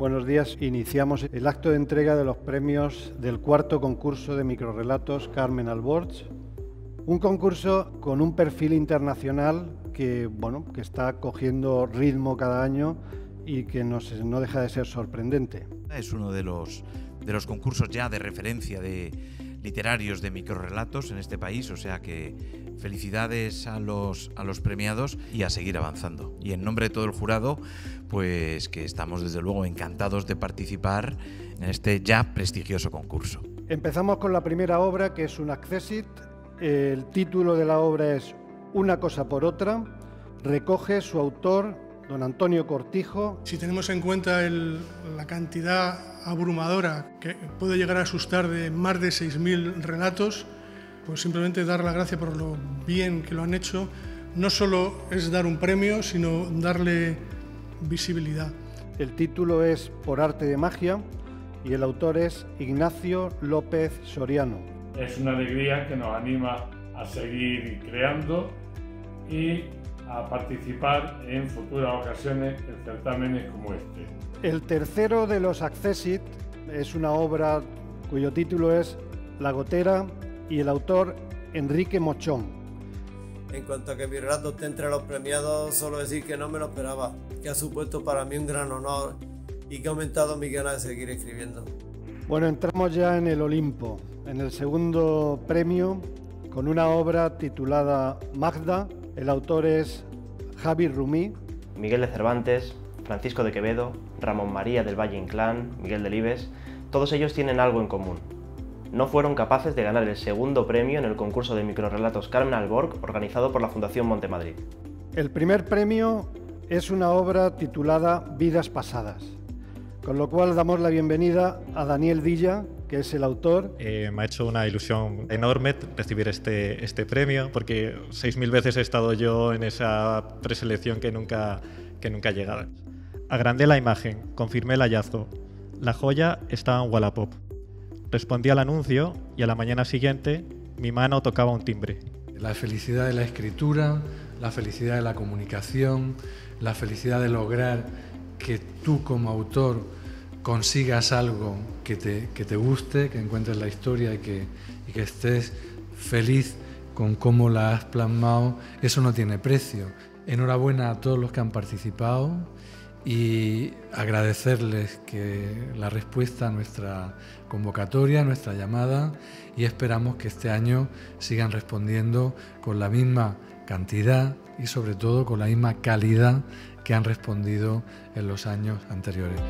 Buenos días. Iniciamos el acto de entrega de los premios del cuarto concurso de microrelatos Carmen Alborch. Un concurso con un perfil internacional que, bueno, que está cogiendo ritmo cada año y que no deja de ser sorprendente. Es uno de los, de los concursos ya de referencia de literarios de microrelatos en este país, o sea que felicidades a los, a los premiados y a seguir avanzando. Y en nombre de todo el jurado, pues que estamos desde luego encantados de participar en este ya prestigioso concurso. Empezamos con la primera obra que es un accessit. El título de la obra es Una cosa por otra. Recoge su autor don Antonio Cortijo. Si tenemos en cuenta la cantidad abrumadora que puede llegar a asustar de más de 6.000 relatos, pues simplemente dar la gracia por lo bien que lo han hecho. No solo es dar un premio, sino darle visibilidad. El título es Por arte de magia y el autor es Ignacio López Soriano. Es una alegría que nos anima a seguir creando y a participar en futuras ocasiones en certámenes como este. El tercero de los Accessit es una obra cuyo título es La gotera y el autor Enrique Mochón. En cuanto a que mi relato esté entre los premiados, solo decir que no me lo esperaba, que ha supuesto para mí un gran honor y que ha aumentado mi ganas de seguir escribiendo. Bueno, entramos ya en el Olimpo, en el segundo premio, con una obra titulada Magda, el autor es Javi Rumí. Miguel de Cervantes, Francisco de Quevedo, Ramón María del Valle Inclán, Miguel Delibes, todos ellos tienen algo en común. No fueron capaces de ganar el segundo premio en el concurso de microrelatos Carmen Alborg organizado por la Fundación Montemadrid. El primer premio es una obra titulada Vidas Pasadas, con lo cual damos la bienvenida a Daniel Villa, que es el autor. Eh, me ha hecho una ilusión enorme recibir este, este premio, porque seis mil veces he estado yo en esa preselección que nunca, que nunca ha llegado. Agrandé la imagen, confirmé el hallazgo. La joya estaba en Wallapop. Respondí al anuncio y a la mañana siguiente mi mano tocaba un timbre. La felicidad de la escritura, la felicidad de la comunicación, la felicidad de lograr que tú como autor consigas algo que te, que te guste, que encuentres la historia y que, y que estés feliz con cómo la has plasmado, eso no tiene precio. Enhorabuena a todos los que han participado y agradecerles que la respuesta a nuestra convocatoria, a nuestra llamada y esperamos que este año sigan respondiendo con la misma cantidad y sobre todo con la misma calidad que han respondido en los años anteriores.